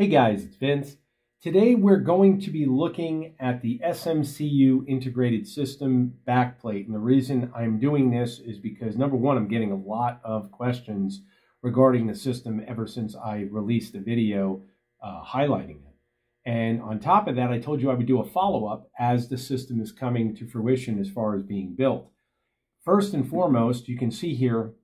Hey guys, it's Vince. Today we're going to be looking at the SMCU integrated system backplate. And the reason I'm doing this is because number one, I'm getting a lot of questions regarding the system ever since I released the video uh, highlighting it. And on top of that, I told you I would do a follow-up as the system is coming to fruition as far as being built. First and foremost, you can see here,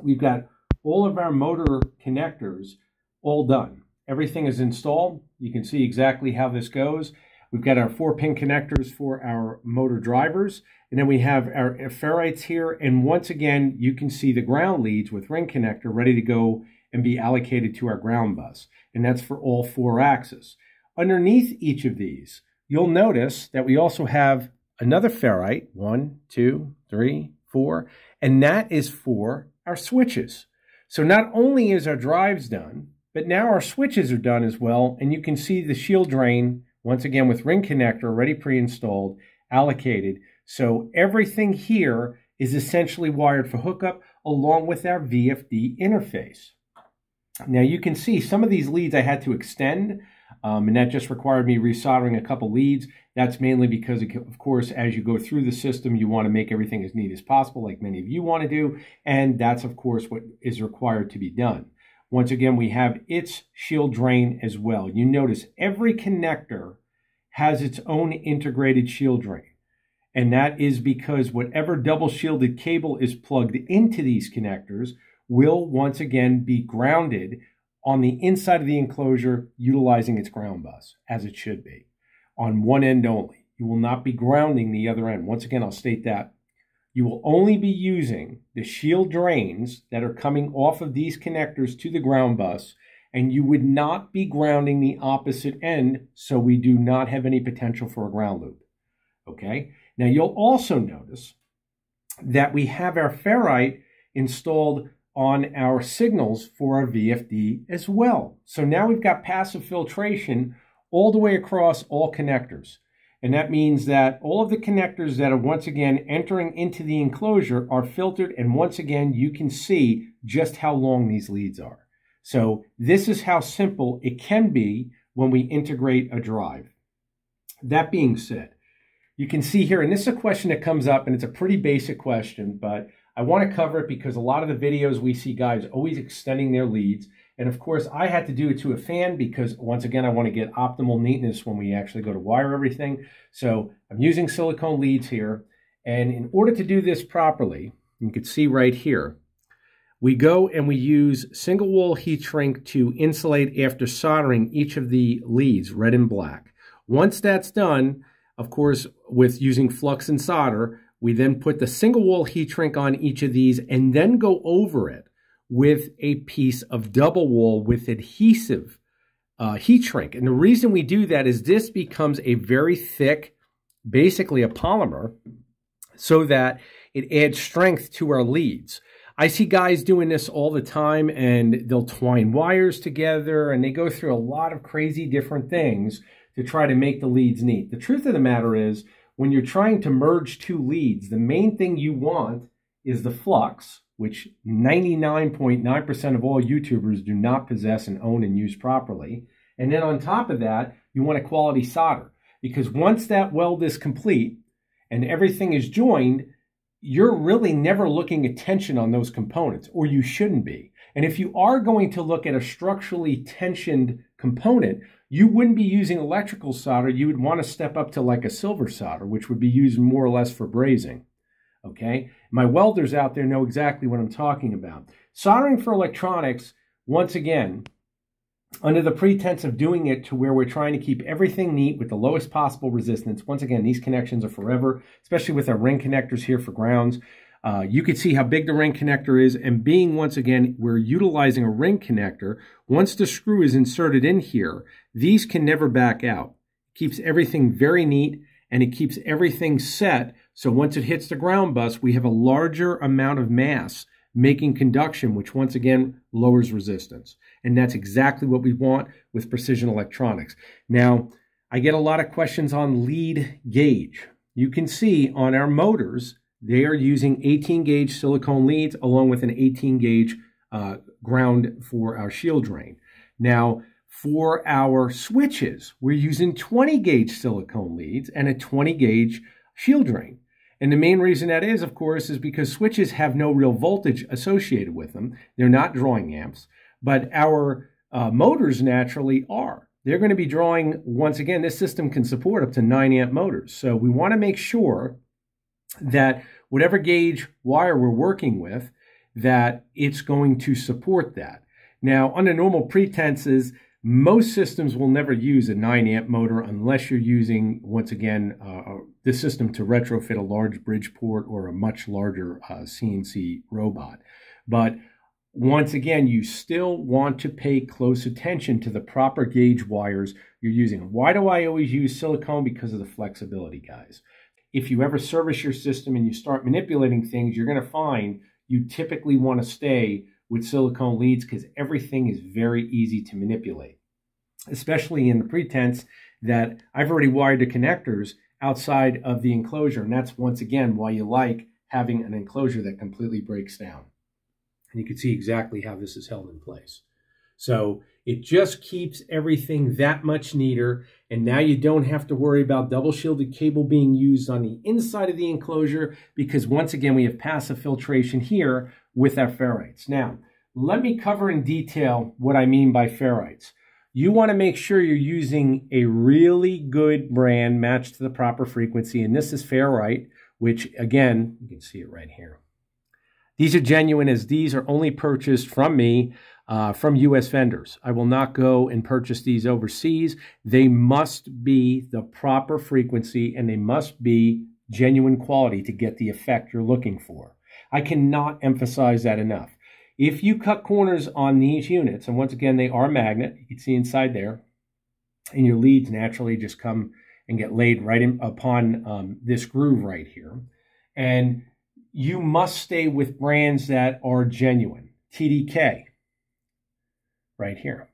we've got all of our motor connectors all done. Everything is installed. You can see exactly how this goes. We've got our four pin connectors for our motor drivers. And then we have our ferrites here. And once again, you can see the ground leads with ring connector ready to go and be allocated to our ground bus. And that's for all four axes. Underneath each of these, you'll notice that we also have another ferrite, one, two, three, four, and that is for our switches. So not only is our drives done, but now our switches are done as well, and you can see the shield drain, once again with ring connector already pre-installed, allocated. So everything here is essentially wired for hookup along with our VFD interface. Now you can see some of these leads I had to extend, um, and that just required me resoldering a couple leads. That's mainly because, of course, as you go through the system, you want to make everything as neat as possible, like many of you want to do, and that's, of course, what is required to be done. Once again, we have its shield drain as well. You notice every connector has its own integrated shield drain. And that is because whatever double shielded cable is plugged into these connectors will once again be grounded on the inside of the enclosure utilizing its ground bus, as it should be, on one end only. You will not be grounding the other end. Once again, I'll state that you will only be using the shield drains that are coming off of these connectors to the ground bus, and you would not be grounding the opposite end, so we do not have any potential for a ground loop. Okay? Now you'll also notice that we have our ferrite installed on our signals for our VFD as well. So now we've got passive filtration all the way across all connectors. And that means that all of the connectors that are once again entering into the enclosure are filtered. And once again, you can see just how long these leads are. So this is how simple it can be when we integrate a drive. That being said, you can see here, and this is a question that comes up, and it's a pretty basic question, but I want to cover it because a lot of the videos we see guys always extending their leads. And of course, I had to do it to a fan because once again, I want to get optimal neatness when we actually go to wire everything. So I'm using silicone leads here. And in order to do this properly, you can see right here, we go and we use single wall heat shrink to insulate after soldering each of the leads, red and black. Once that's done, of course, with using flux and solder, we then put the single wall heat shrink on each of these and then go over it with a piece of double wall with adhesive uh, heat shrink. And the reason we do that is this becomes a very thick, basically a polymer, so that it adds strength to our leads. I see guys doing this all the time and they'll twine wires together and they go through a lot of crazy different things to try to make the leads neat. The truth of the matter is when you're trying to merge two leads, the main thing you want is the flux which 99.9% of all YouTubers do not possess and own and use properly. And then on top of that, you want a quality solder because once that weld is complete and everything is joined, you're really never looking at tension on those components, or you shouldn't be. And if you are going to look at a structurally tensioned component, you wouldn't be using electrical solder. You would want to step up to like a silver solder, which would be used more or less for brazing. Okay, my welders out there know exactly what I'm talking about. Soldering for electronics, once again, under the pretense of doing it to where we're trying to keep everything neat with the lowest possible resistance. Once again, these connections are forever, especially with our ring connectors here for grounds. Uh, you can see how big the ring connector is and being once again, we're utilizing a ring connector. Once the screw is inserted in here, these can never back out. It Keeps everything very neat and it keeps everything set so once it hits the ground bus, we have a larger amount of mass making conduction, which once again lowers resistance. And that's exactly what we want with precision electronics. Now, I get a lot of questions on lead gauge. You can see on our motors, they are using 18 gauge silicone leads along with an 18 gauge uh, ground for our shield drain. Now, for our switches. We're using 20 gauge silicone leads and a 20 gauge shield drain. And the main reason that is, of course, is because switches have no real voltage associated with them. They're not drawing amps, but our uh, motors naturally are. They're going to be drawing, once again, this system can support up to 9 amp motors. So we want to make sure that whatever gauge wire we're working with, that it's going to support that. Now, under normal pretenses, most systems will never use a 9 amp motor unless you're using, once again, uh, the system to retrofit a large Bridgeport or a much larger uh, CNC robot. But once again, you still want to pay close attention to the proper gauge wires you're using. Why do I always use silicone? Because of the flexibility, guys. If you ever service your system and you start manipulating things, you're going to find you typically want to stay with silicone leads because everything is very easy to manipulate, especially in the pretense that I've already wired the connectors outside of the enclosure. And that's once again why you like having an enclosure that completely breaks down. And you can see exactly how this is held in place. So it just keeps everything that much neater. And now you don't have to worry about double shielded cable being used on the inside of the enclosure because once again, we have passive filtration here with our ferrites. Now, let me cover in detail what I mean by ferrites. You want to make sure you're using a really good brand matched to the proper frequency. And this is ferrite, which again, you can see it right here. These are genuine as these are only purchased from me uh, from U.S. vendors. I will not go and purchase these overseas. They must be the proper frequency and they must be genuine quality to get the effect you're looking for. I cannot emphasize that enough. If you cut corners on these units, and once again, they are magnet, you can see inside there, and your leads naturally just come and get laid right in, upon um, this groove right here. And you must stay with brands that are genuine. TDK, right here.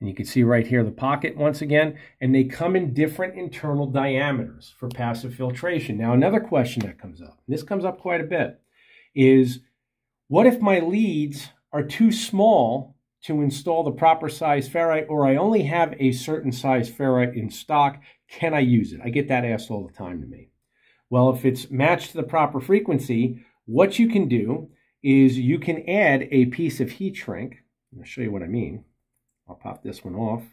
And you can see right here the pocket once again, and they come in different internal diameters for passive filtration. Now, another question that comes up, this comes up quite a bit, is what if my leads are too small to install the proper size ferrite, or I only have a certain size ferrite in stock? Can I use it? I get that asked all the time to me. Well, if it's matched to the proper frequency, what you can do is you can add a piece of heat shrink. I'll show you what I mean. I'll pop this one off.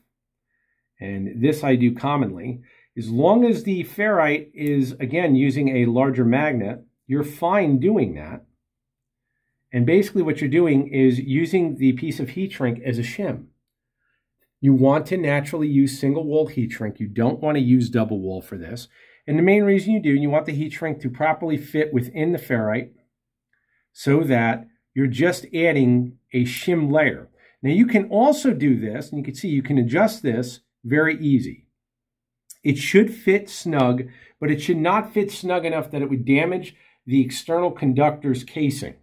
And this I do commonly. As long as the ferrite is, again, using a larger magnet, you're fine doing that. And basically what you're doing is using the piece of heat shrink as a shim. You want to naturally use single wall heat shrink. You don't want to use double wall for this. And the main reason you do, you want the heat shrink to properly fit within the ferrite so that you're just adding a shim layer. Now you can also do this, and you can see you can adjust this very easy. It should fit snug, but it should not fit snug enough that it would damage the external conductor's casing.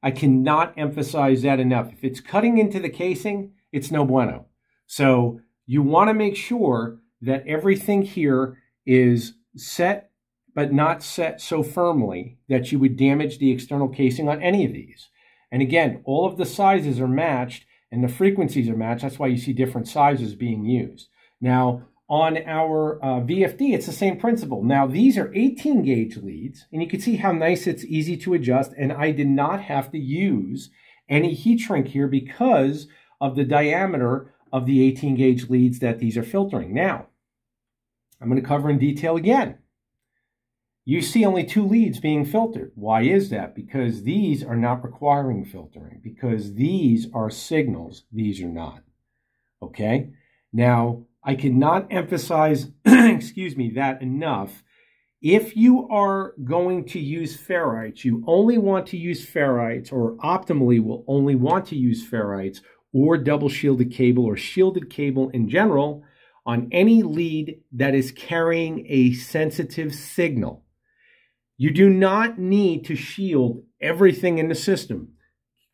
I cannot emphasize that enough. If it's cutting into the casing, it's no bueno. So you want to make sure that everything here is set but not set so firmly that you would damage the external casing on any of these. And again, all of the sizes are matched and the frequencies are matched. That's why you see different sizes being used. Now, on our uh, VFD, it's the same principle. Now, these are 18 gauge leads, and you can see how nice it's easy to adjust, and I did not have to use any heat shrink here because of the diameter of the 18 gauge leads that these are filtering. Now, I'm going to cover in detail again. You see only two leads being filtered. Why is that? Because these are not requiring filtering, because these are signals, these are not. Okay? Now, I cannot emphasize, excuse me, that enough. If you are going to use ferrites, you only want to use ferrites, or optimally will only want to use ferrites or double shielded cable or shielded cable in general on any lead that is carrying a sensitive signal. You do not need to shield everything in the system.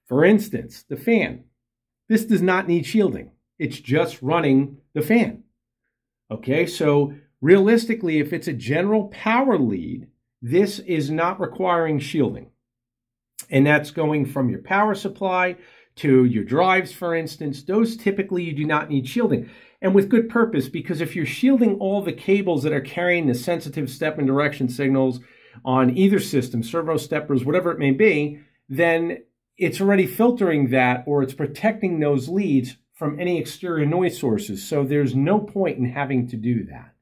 For instance, the fan. This does not need shielding. It's just running the fan. Okay, so realistically, if it's a general power lead, this is not requiring shielding. And that's going from your power supply to your drives, for instance, those typically you do not need shielding. And with good purpose, because if you're shielding all the cables that are carrying the sensitive step and direction signals on either system, servo steppers, whatever it may be, then it's already filtering that or it's protecting those leads from any exterior noise sources. So there's no point in having to do that.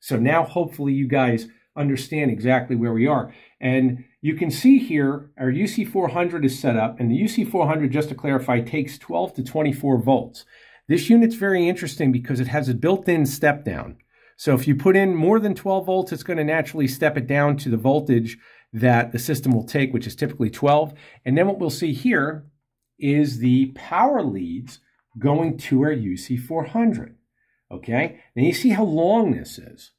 So now hopefully you guys understand exactly where we are. And you can see here our UC400 is set up and the UC400, just to clarify, takes 12 to 24 volts. This unit's very interesting because it has a built-in step down. So if you put in more than 12 volts, it's going to naturally step it down to the voltage that the system will take, which is typically 12. And then what we'll see here is the power leads going to our UC400. Okay, now you see how long this is.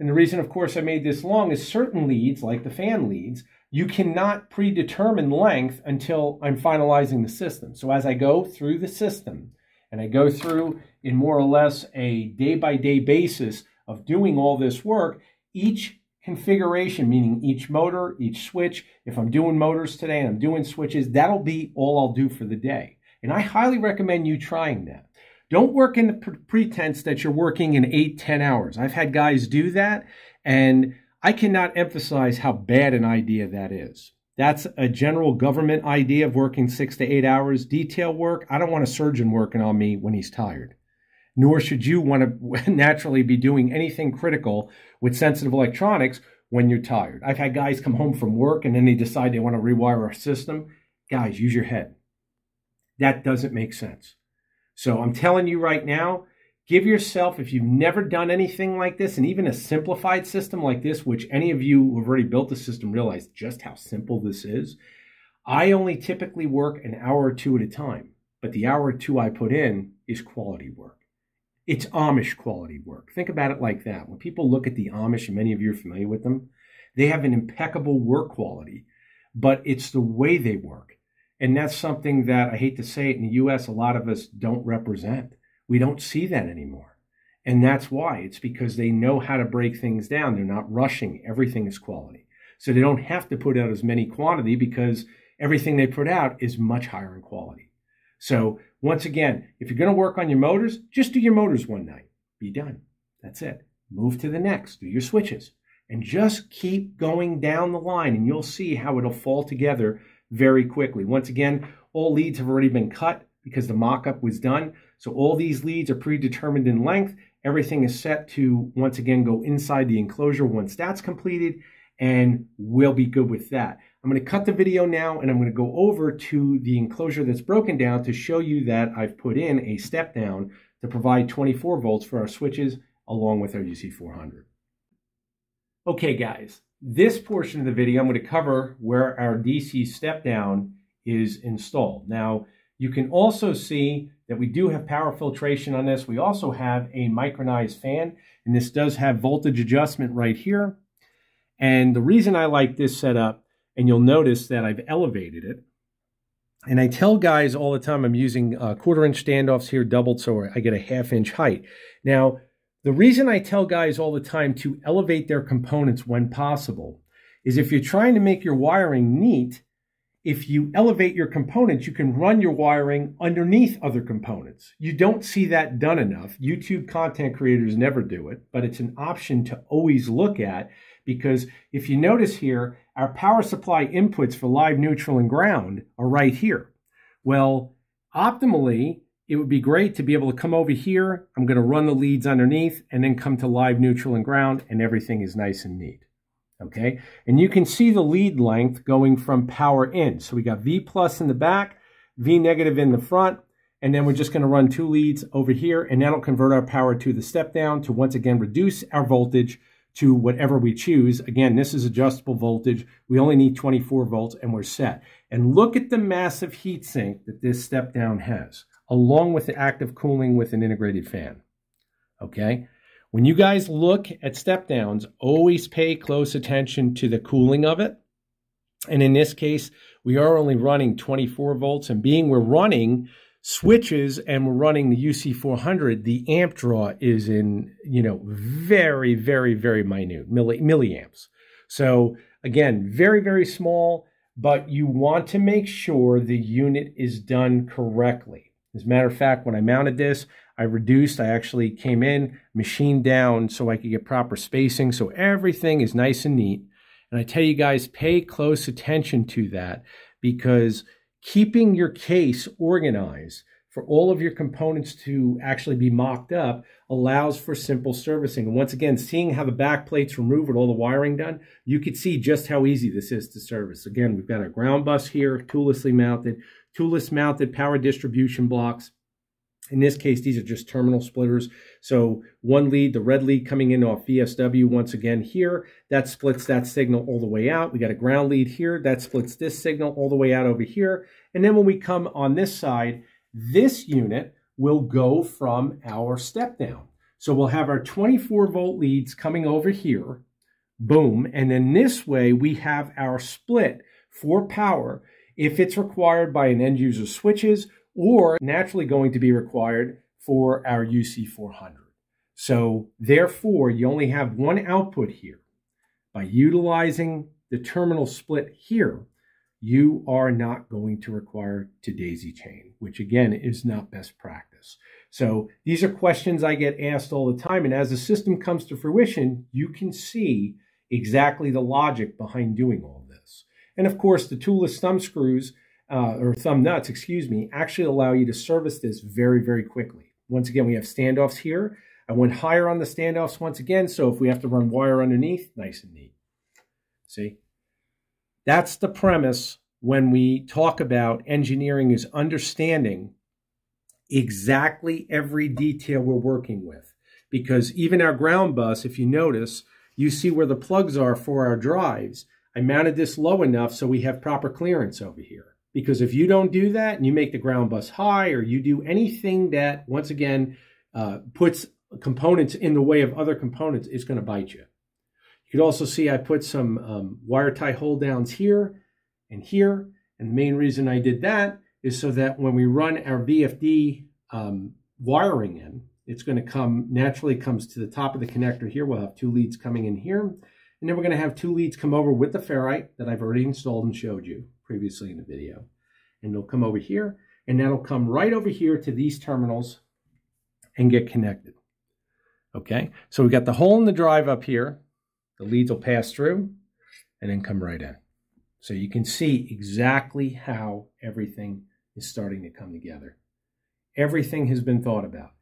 And the reason, of course, I made this long is certain leads, like the fan leads, you cannot predetermine length until I'm finalizing the system. So as I go through the system, and I go through in more or less a day-by-day -day basis of doing all this work, each configuration, meaning each motor, each switch, if I'm doing motors today and I'm doing switches, that'll be all I'll do for the day. And I highly recommend you trying that. Don't work in the pretense that you're working in eight, ten hours. I've had guys do that, and I cannot emphasize how bad an idea that is. That's a general government idea of working six to eight hours. Detail work, I don't want a surgeon working on me when he's tired. Nor should you want to naturally be doing anything critical with sensitive electronics when you're tired. I've had guys come home from work and then they decide they want to rewire our system. Guys, use your head. That doesn't make sense. So I'm telling you right now, give yourself, if you've never done anything like this, and even a simplified system like this, which any of you who have already built the system realize just how simple this is. I only typically work an hour or two at a time, but the hour or two I put in is quality work. It's Amish quality work. Think about it like that. When people look at the Amish, and many of you are familiar with them, they have an impeccable work quality, but it's the way they work. And that's something that I hate to say it in the US, a lot of us don't represent. We don't see that anymore. And that's why it's because they know how to break things down. They're not rushing. Everything is quality. So they don't have to put out as many quantity because everything they put out is much higher in quality. So once again, if you're going to work on your motors, just do your motors one night. Be done. That's it. Move to the next. Do your switches. And just keep going down the line and you'll see how it'll fall together very quickly. Once again, all leads have already been cut because the mock-up was done. So all these leads are predetermined in length. Everything is set to, once again, go inside the enclosure once that's completed, and we'll be good with that. I'm going to cut the video now, and I'm going to go over to the enclosure that's broken down to show you that I've put in a step down to provide 24 volts for our switches along with our UC400. Okay, guys, this portion of the video, I'm going to cover where our DC step down is installed. Now, you can also see that we do have power filtration on this. We also have a micronized fan, and this does have voltage adjustment right here. And the reason I like this setup, and you'll notice that I've elevated it, and I tell guys all the time I'm using uh, quarter inch standoffs here doubled so I get a half inch height. Now, the reason I tell guys all the time to elevate their components when possible is if you're trying to make your wiring neat, if you elevate your components, you can run your wiring underneath other components. You don't see that done enough. YouTube content creators never do it, but it's an option to always look at because if you notice here, our power supply inputs for live, neutral, and ground are right here. Well, optimally, it would be great to be able to come over here. I'm going to run the leads underneath and then come to live, neutral, and ground, and everything is nice and neat. Okay, and you can see the lead length going from power in. So we got V plus in the back, V negative in the front, and then we're just going to run two leads over here, and that'll convert our power to the step down to once again reduce our voltage to whatever we choose. Again, this is adjustable voltage. We only need 24 volts and we're set. And look at the massive heatsink that this step down has along with the active cooling with an integrated fan. Okay? When you guys look at step downs, always pay close attention to the cooling of it. And in this case, we are only running 24 volts and being we're running switches and we're running the UC400, the amp draw is in, you know, very, very, very minute, milli, milliamps. So again, very, very small, but you want to make sure the unit is done correctly. As a matter of fact, when I mounted this, I reduced, I actually came in, machined down so I could get proper spacing, so everything is nice and neat. And I tell you guys, pay close attention to that because keeping your case organized for all of your components to actually be mocked up allows for simple servicing. And once again, seeing how the back plates removed with all the wiring done, you could see just how easy this is to service. Again, we've got a ground bus here, toollessly mounted, toolless mounted power distribution blocks. In this case, these are just terminal splitters. So one lead, the red lead coming in off VSW once again here, that splits that signal all the way out. We got a ground lead here, that splits this signal all the way out over here. And then when we come on this side, this unit will go from our step down. So we'll have our 24 volt leads coming over here, boom, and then this way we have our split for power if it's required by an end user switches or naturally going to be required for our UC400. So therefore, you only have one output here. By utilizing the terminal split here, you are not going to require to daisy chain, which again is not best practice. So these are questions I get asked all the time. And as the system comes to fruition, you can see exactly the logic behind doing all this. And of course, the toolless thumb screws, uh, or thumb nuts, excuse me, actually allow you to service this very, very quickly. Once again, we have standoffs here. I went higher on the standoffs once again, so if we have to run wire underneath, nice and neat. See? That's the premise when we talk about engineering is understanding exactly every detail we're working with. Because even our ground bus, if you notice, you see where the plugs are for our drives. I mounted this low enough so we have proper clearance over here. Because if you don't do that and you make the ground bus high or you do anything that, once again, uh, puts components in the way of other components, it's going to bite you. You can also see I put some um, wire tie hold downs here and here. And the main reason I did that is so that when we run our VFD um, wiring in, it's going to come, naturally comes to the top of the connector here. We'll have two leads coming in here. And then we're going to have two leads come over with the ferrite that I've already installed and showed you previously in the video. And it'll come over here, and that'll come right over here to these terminals and get connected. Okay, so we've got the hole in the drive up here. The leads will pass through and then come right in. So you can see exactly how everything is starting to come together. Everything has been thought about.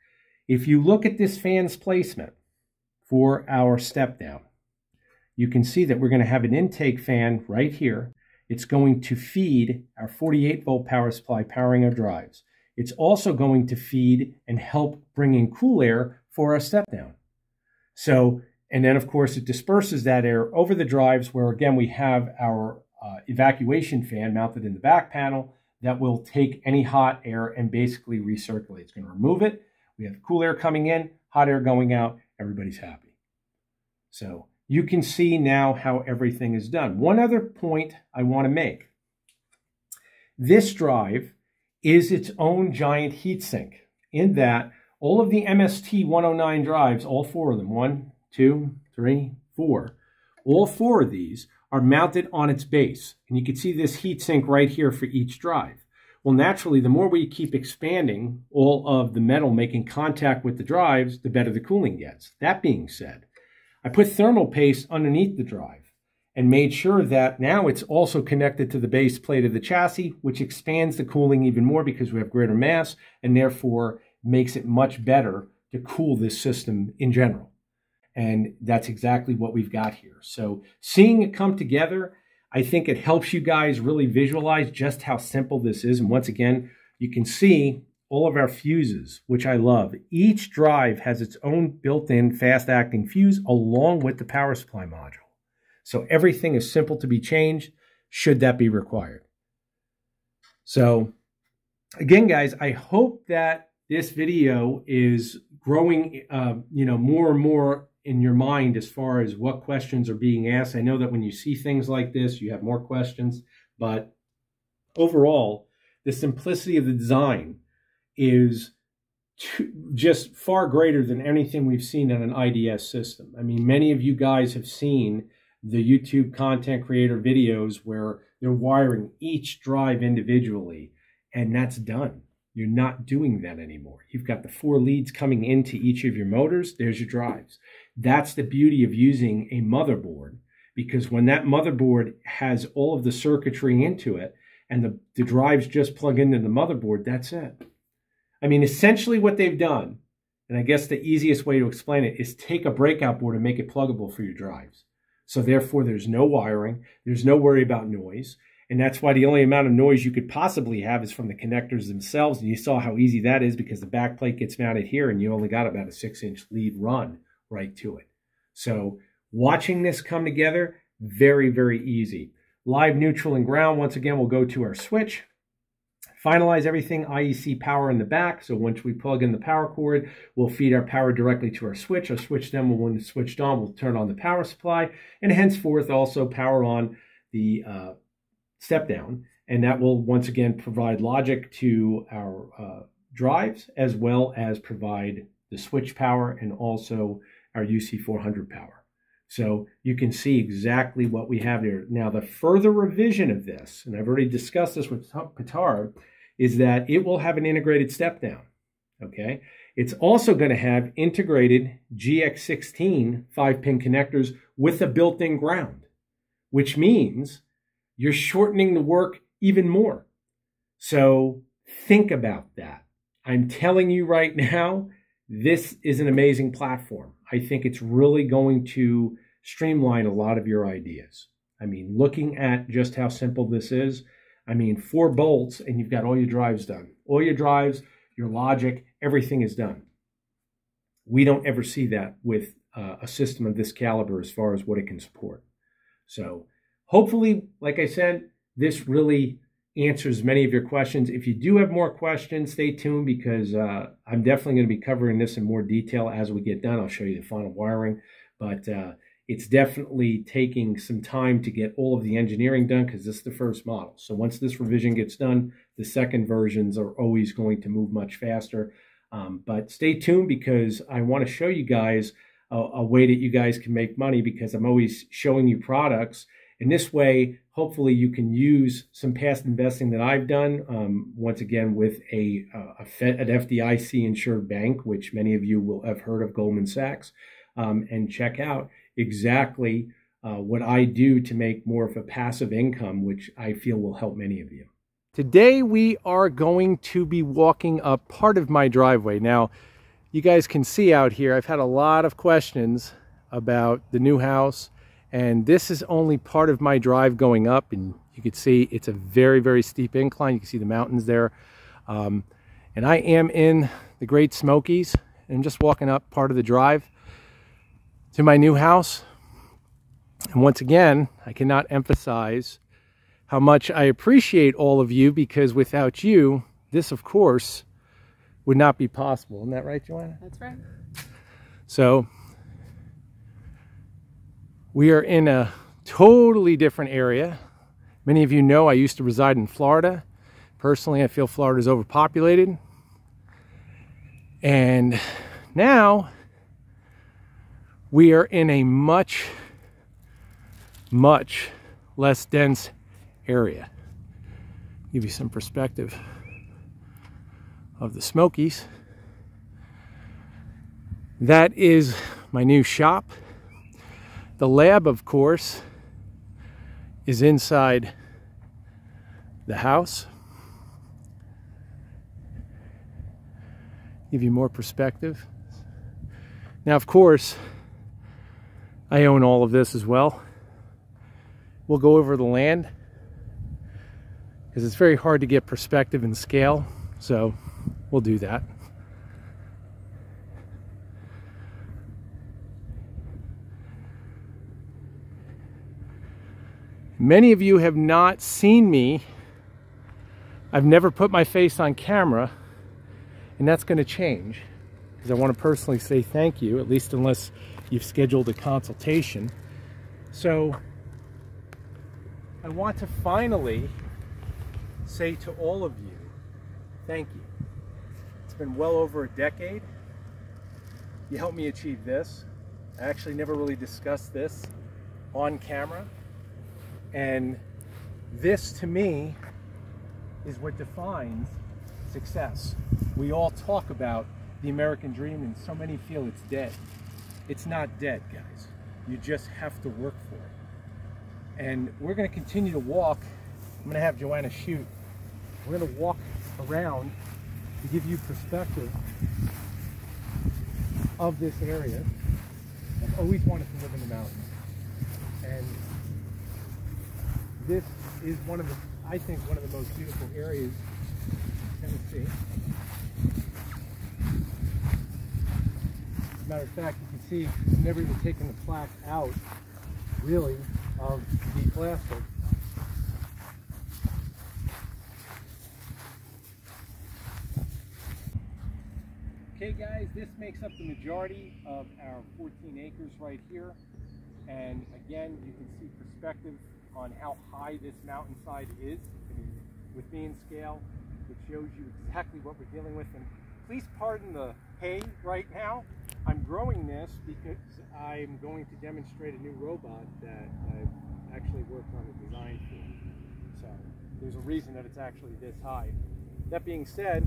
If you look at this fan's placement for our step down, you can see that we're going to have an intake fan right here. It's going to feed our 48 volt power supply powering our drives. It's also going to feed and help bring in cool air for our step down. So and then, of course, it disperses that air over the drives where, again, we have our uh, evacuation fan mounted in the back panel that will take any hot air and basically recirculate. It's going to remove it. We have cool air coming in, hot air going out. Everybody's happy. So you can see now how everything is done. One other point I want to make. This drive is its own giant heatsink in that all of the MST 109 drives, all four of them, one, two, three, four. All four of these are mounted on its base. And you can see this heat sink right here for each drive. Well, naturally, the more we keep expanding all of the metal making contact with the drives, the better the cooling gets. That being said, I put thermal paste underneath the drive and made sure that now it's also connected to the base plate of the chassis, which expands the cooling even more because we have greater mass and therefore makes it much better to cool this system in general. And that's exactly what we've got here. So seeing it come together, I think it helps you guys really visualize just how simple this is. And once again, you can see all of our fuses, which I love. Each drive has its own built-in fast-acting fuse along with the power supply module. So everything is simple to be changed should that be required. So again, guys, I hope that this video is growing, uh, you know, more and more in your mind as far as what questions are being asked. I know that when you see things like this, you have more questions, but overall, the simplicity of the design is just far greater than anything we've seen in an IDS system. I mean, many of you guys have seen the YouTube content creator videos where They're wiring each drive individually, and that's done. You're not doing that anymore. You've got the four leads coming into each of your motors. There's your drives. That's the beauty of using a motherboard because when that motherboard has all of the circuitry into it and the, the drives just plug into the motherboard, that's it. I mean, essentially what they've done, and I guess the easiest way to explain it is take a breakout board and make it pluggable for your drives. So therefore, there's no wiring, there's no worry about noise. And that's why the only amount of noise you could possibly have is from the connectors themselves. And you saw how easy that is because the back plate gets mounted here and you only got about a six inch lead run right to it. So watching this come together, very, very easy. Live, neutral, and ground. Once again, we'll go to our switch. Finalize everything IEC power in the back. So once we plug in the power cord, we'll feed our power directly to our switch. Our switch then, when it's switched on, we'll turn on the power supply and henceforth also power on the uh, step down. And that will once again provide logic to our uh, drives as well as provide the switch power and also our UC400 power. So you can see exactly what we have here. Now, the further revision of this, and I've already discussed this with Petard, is that it will have an integrated step down. Okay. It's also going to have integrated GX16 five pin connectors with a built in ground, which means you're shortening the work even more. So think about that. I'm telling you right now, this is an amazing platform. I think it's really going to streamline a lot of your ideas. I mean, looking at just how simple this is, I mean, four bolts and you've got all your drives done. All your drives, your logic, everything is done. We don't ever see that with uh, a system of this caliber as far as what it can support. So hopefully, like I said, this really answers many of your questions. If you do have more questions, stay tuned because uh, I'm definitely going to be covering this in more detail as we get done. I'll show you the final wiring, but uh, it's definitely taking some time to get all of the engineering done because this is the first model. So once this revision gets done, the second versions are always going to move much faster. Um, but stay tuned because I want to show you guys a, a way that you guys can make money because I'm always showing you products in this way, hopefully you can use some past investing that I've done, um, once again with a, uh, a Fed, an FDIC insured bank, which many of you will have heard of Goldman Sachs, um, and check out exactly uh, what I do to make more of a passive income, which I feel will help many of you. Today we are going to be walking up part of my driveway. Now, you guys can see out here, I've had a lot of questions about the new house and this is only part of my drive going up and you can see it's a very very steep incline. You can see the mountains there. Um, and I am in the Great Smokies and I'm just walking up part of the drive to my new house. And once again I cannot emphasize how much I appreciate all of you because without you this of course would not be possible. Isn't that right Joanna? That's right. So we are in a totally different area. Many of you know I used to reside in Florida. Personally, I feel Florida is overpopulated. And now we are in a much, much less dense area. Give you some perspective of the Smokies. That is my new shop. The lab, of course, is inside the house. Give you more perspective. Now, of course, I own all of this as well. We'll go over the land because it's very hard to get perspective and scale, so we'll do that. Many of you have not seen me. I've never put my face on camera, and that's going to change because I want to personally say thank you, at least unless you've scheduled a consultation. So I want to finally say to all of you, thank you. It's been well over a decade. You helped me achieve this. I actually never really discussed this on camera. And This to me is what defines success. We all talk about the American dream and so many feel it's dead. It's not dead, guys. You just have to work for it. And we're going to continue to walk. I'm going to have Joanna shoot. We're going to walk around to give you perspective of this area. I've always wanted to live in the mountains. And this is one of the, I think, one of the most beautiful areas in Tennessee. As a matter of fact, you can see never even taken the plaque out, really, of the plastic. Okay guys, this makes up the majority of our 14 acres right here. And again, you can see perspective on how high this mountainside is. I mean, with being scale, it shows you exactly what we're dealing with. And please pardon the hay right now. I'm growing this because I'm going to demonstrate a new robot that I've actually worked on a design for. So there's a reason that it's actually this high. That being said,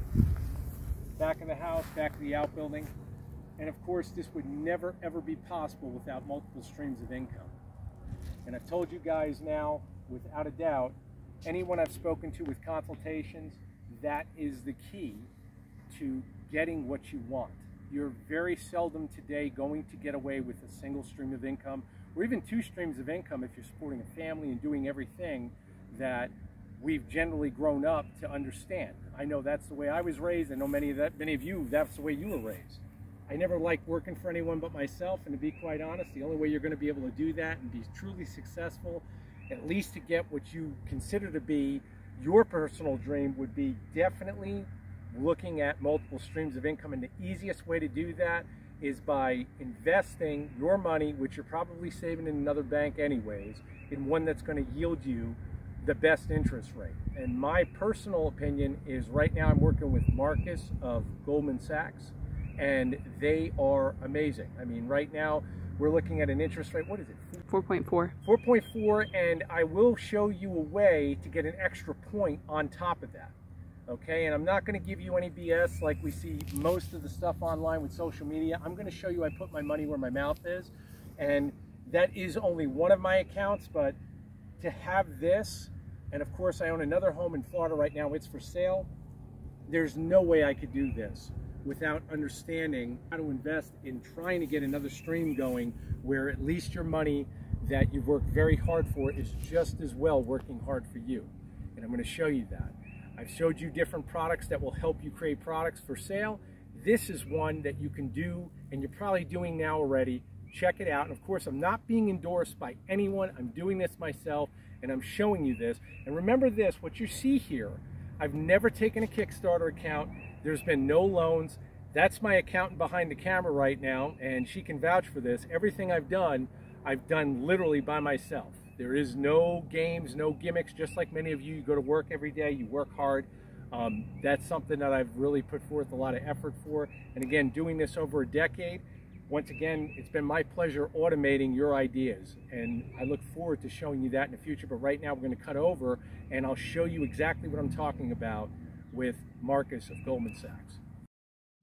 back in the house, back of the outbuilding, and of course this would never ever be possible without multiple streams of income. And I've told you guys now, without a doubt, anyone I've spoken to with consultations, that is the key to getting what you want. You're very seldom today going to get away with a single stream of income or even two streams of income if you're supporting a family and doing everything that we've generally grown up to understand. I know that's the way I was raised. I know many of that, many of you, that's the way you were raised. I never liked working for anyone but myself, and to be quite honest, the only way you're going to be able to do that and be truly successful, at least to get what you consider to be your personal dream, would be definitely looking at multiple streams of income. And the easiest way to do that is by investing your money, which you're probably saving in another bank anyways, in one that's going to yield you the best interest rate. And my personal opinion is right now I'm working with Marcus of Goldman Sachs and they are amazing. I mean, right now we're looking at an interest rate, what is it? 4.4. 4.4 and I will show you a way to get an extra point on top of that. Okay, and I'm not going to give you any BS like we see most of the stuff online with social media. I'm going to show you I put my money where my mouth is and that is only one of my accounts, but to have this and of course, I own another home in Florida right now. It's for sale. There's no way I could do this without understanding how to invest in trying to get another stream going where at least your money that you've worked very hard for is just as well working hard for you. And I'm going to show you that. I've showed you different products that will help you create products for sale. This is one that you can do and you're probably doing now already. Check it out. And of course, I'm not being endorsed by anyone. I'm doing this myself and I'm showing you this. And remember this, what you see here, I've never taken a Kickstarter account. There's been no loans. That's my accountant behind the camera right now, and she can vouch for this. Everything I've done, I've done literally by myself. There is no games, no gimmicks, just like many of you, you go to work every day, you work hard. Um, that's something that I've really put forth a lot of effort for. And again, doing this over a decade, once again, it's been my pleasure automating your ideas, and I look forward to showing you that in the future. But right now, we're going to cut over, and I'll show you exactly what I'm talking about with Marcus of Goldman Sachs.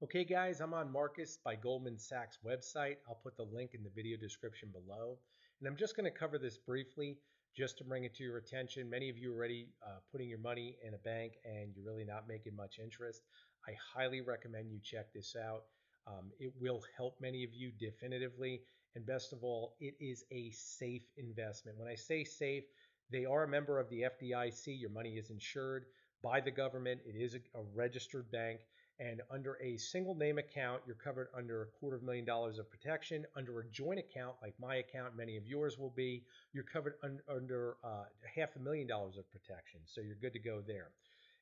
Okay, guys, I'm on Marcus by Goldman Sachs website. I'll put the link in the video description below. And I'm just going to cover this briefly just to bring it to your attention. Many of you are already uh, putting your money in a bank and you're really not making much interest. I highly recommend you check this out. Um, it will help many of you definitively. And best of all, it is a safe investment. When I say safe, they are a member of the FDIC. Your money is insured by the government. It is a, a registered bank. And under a single name account, you're covered under a quarter of a million dollars of protection. Under a joint account, like my account, many of yours will be, you're covered un, under uh, half a million dollars of protection. So you're good to go there.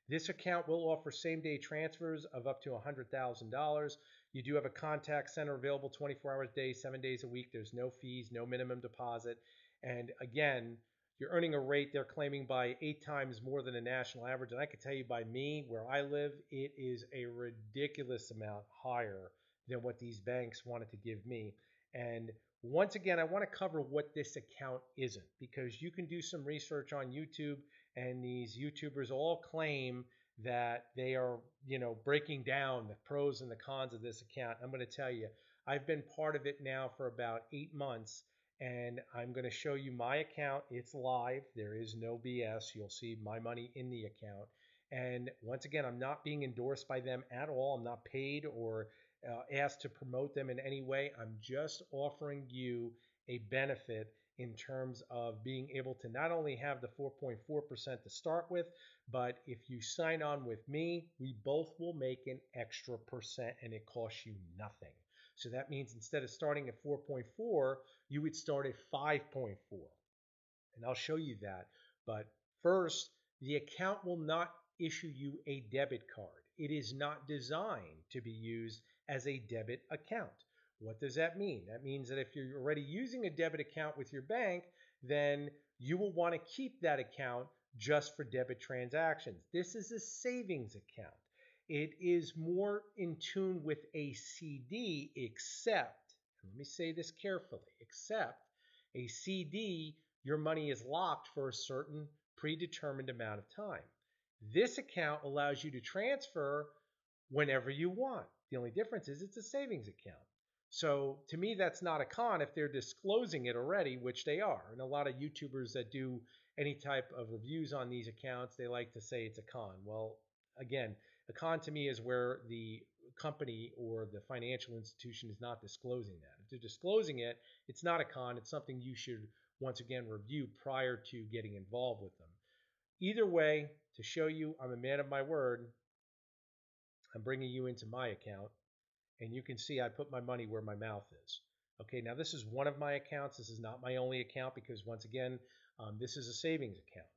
This account will offer same day transfers of up to $100,000. You do have a contact center available 24 hours a day, seven days a week. There's no fees, no minimum deposit. And again, you're earning a rate they're claiming by eight times more than a national average. And I can tell you by me, where I live, it is a ridiculous amount higher than what these banks wanted to give me. And once again, I want to cover what this account isn't because you can do some research on YouTube and these YouTubers all claim that they are, you know, breaking down the pros and the cons of this account. I'm going to tell you, I've been part of it now for about eight months, and I'm going to show you my account. It's live. There is no BS. You'll see my money in the account. And once again, I'm not being endorsed by them at all. I'm not paid or uh, asked to promote them in any way. I'm just offering you a benefit in terms of being able to not only have the 4.4% to start with, but if you sign on with me, we both will make an extra percent and it costs you nothing. So that means instead of starting at 4.4, you would start at 5.4. And I'll show you that. But first, the account will not issue you a debit card. It is not designed to be used as a debit account. What does that mean? That means that if you're already using a debit account with your bank, then you will want to keep that account just for debit transactions. This is a savings account. It is more in tune with a CD, except, let me say this carefully, except a CD, your money is locked for a certain predetermined amount of time. This account allows you to transfer whenever you want. The only difference is it's a savings account. So to me, that's not a con if they're disclosing it already, which they are. And a lot of YouTubers that do any type of reviews on these accounts, they like to say it's a con. Well, again, a con to me is where the company or the financial institution is not disclosing that. If they're disclosing it, it's not a con. It's something you should once again review prior to getting involved with them. Either way, to show you I'm a man of my word, I'm bringing you into my account and you can see I put my money where my mouth is. Okay, now this is one of my accounts. This is not my only account because once again, um, this is a savings account.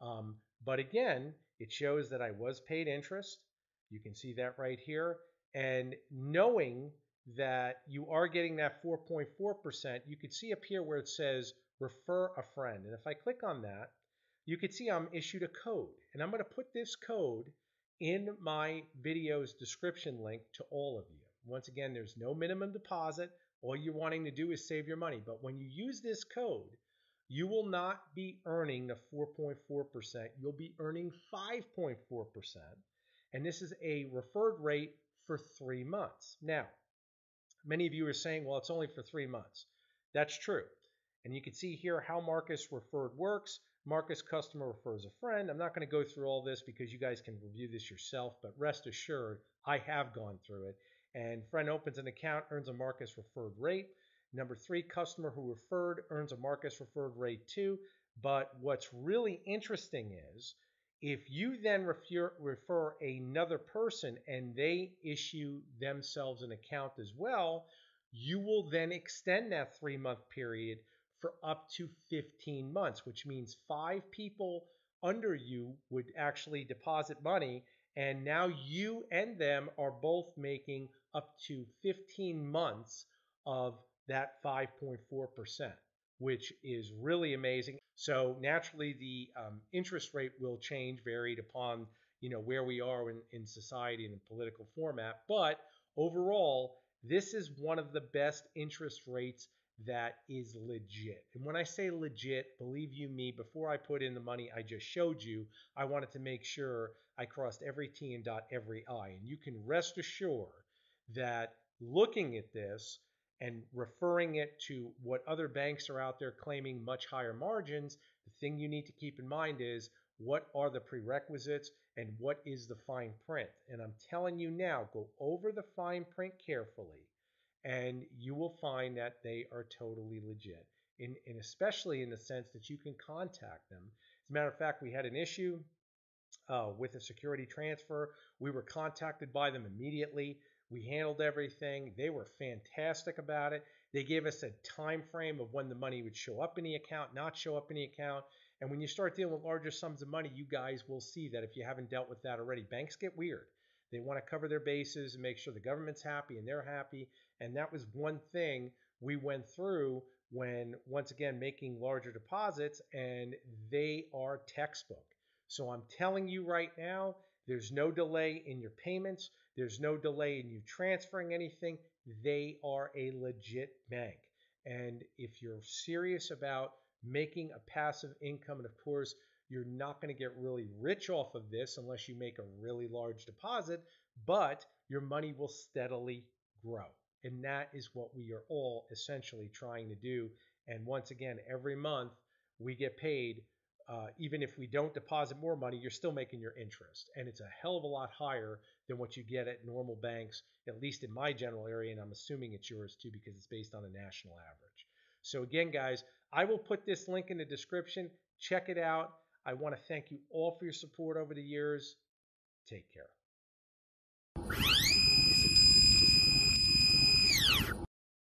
Um, but again, it shows that I was paid interest. You can see that right here. And knowing that you are getting that 4.4%, you can see up here where it says refer a friend. And if I click on that, you can see I'm issued a code. And I'm going to put this code in my video's description link to all of you. Once again, there's no minimum deposit. All you're wanting to do is save your money. But when you use this code, you will not be earning the 4.4%. You'll be earning 5.4%. And this is a referred rate for three months. Now, many of you are saying, well, it's only for three months. That's true. And you can see here how Marcus Referred works. Marcus Customer refers a friend. I'm not going to go through all this because you guys can review this yourself, but rest assured, I have gone through it. And friend opens an account, earns a Marcus referred rate. Number three, customer who referred earns a Marcus referred rate too. But what's really interesting is if you then refer, refer another person and they issue themselves an account as well, you will then extend that three month period for up to 15 months, which means five people under you would actually deposit money and now you and them are both making up to 15 months of that 5.4%, which is really amazing. So naturally, the um, interest rate will change, varied upon you know where we are in, in society and in political format. But overall, this is one of the best interest rates that is legit. And when I say legit, believe you me, before I put in the money I just showed you, I wanted to make sure I crossed every T and dot every I. And you can rest assured that looking at this and referring it to what other banks are out there claiming much higher margins, the thing you need to keep in mind is what are the prerequisites and what is the fine print. And I'm telling you now, go over the fine print carefully and you will find that they are totally legit. In, and especially in the sense that you can contact them. As a matter of fact, we had an issue uh, with a security transfer. We were contacted by them immediately. We handled everything. They were fantastic about it. They gave us a time frame of when the money would show up in the account, not show up in the account. And when you start dealing with larger sums of money, you guys will see that if you haven't dealt with that already, banks get weird. They want to cover their bases and make sure the government's happy and they're happy. And that was one thing we went through when, once again, making larger deposits, and they are textbook. So I'm telling you right now, there's no delay in your payments, there's no delay in you transferring anything. They are a legit bank. And if you're serious about making a passive income, and of course, You're not going to get really rich off of this unless you make a really large deposit, but your money will steadily grow. And that is what we are all essentially trying to do. And once again, every month we get paid. Uh, even if we don't deposit more money, you're still making your interest. And it's a hell of a lot higher than what you get at normal banks, at least in my general area. And I'm assuming it's yours too because it's based on a national average. So, again, guys, I will put this link in the description. Check it out. I want to thank you all for your support over the years. Take care.